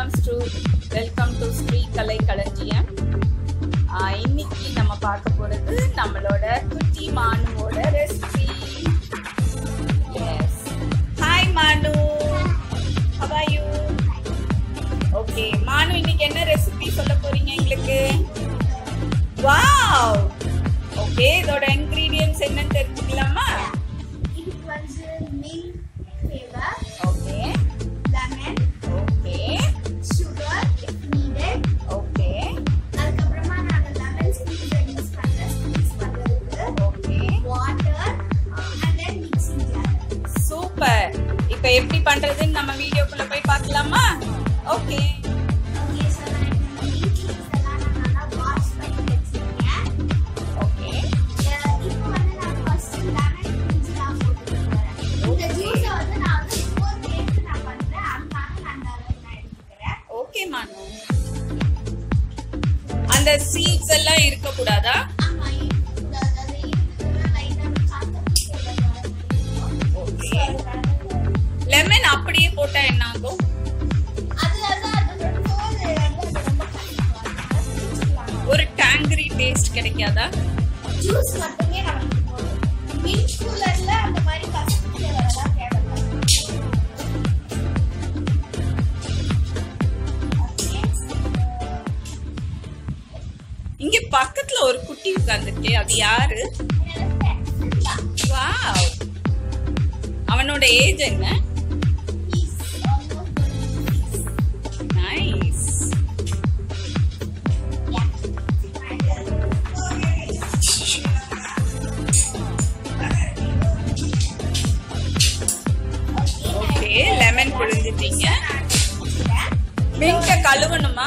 Welcome to welcome to Shri Kalai Kalanjiyam இன்னைக்கு நம்ம பார்க்க போகிறது நம்மளோட குட்டி மானுவோட recipe yes hi Manu how are you okay Manu இன்னைக்கு என்ன ரெசிபி சொல்ல போறீங்க எங்களுக்கு? வாவ் ஓகே இதோட இன்கிரீடியன்ஸ் என்னன்னு தெரிஞ்சுக்கலாமா? எப்படி பண்ணுறதுன்னு நம்ம வீடியோக்குள்ளே போய் பார்க்கலாமா? ஓகே அந்த சீட்ஸ் எல்லாம் இருக்கக்கூடாதா? போட்டா என்ன ஆகும்? ஒரு டேங்கரி டேஸ்ட் கிடைக்காதா? ஜூஸ் மட்டுமே மின்ட் கூலர்ல அந்த மாதிரி இங்க பக்கத்துல ஒரு குட்டி உட்கார்ந்துருக்கு அது யாரு? வாவ் அவனோட ஏஜ் என்ன? மீன்க கழுவணுமா?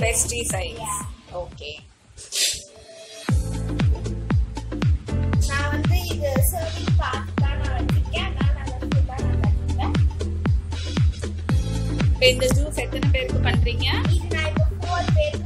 பெஸ்டிசைட்ஸ் ஓகே நான் வந்து இது சர்விங் பார்த்து தான் நான் வச்சிருக்கேன். இப்போ இந்த ஜூஸ் எத்தனை பேருக்கு பண்றீங்க? இது நான் இப்போ ஃபோர் பேருக்கு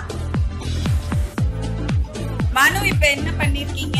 மனு இப்ப என்ன பண்ணிருக்கீங்க?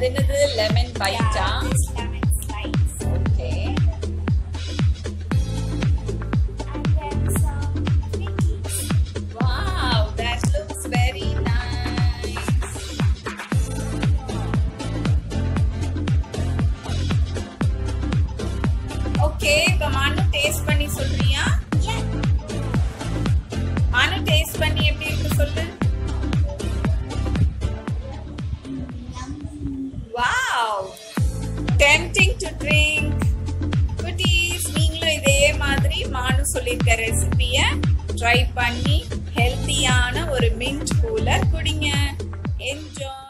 அது என்னது? லெமன் பைட்டா சம்திங் டு ட்ரிங்க் குட்டீஸ் நீங்களும் இதே மாதிரி மானு சொல்லியிருக்க ரெசிபியை ட்ரை பண்ணி ஹெல்த்தியான ஒரு மின்ட் கூலர் குடிங்க. என்ஜாய்